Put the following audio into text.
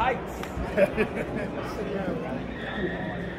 heights.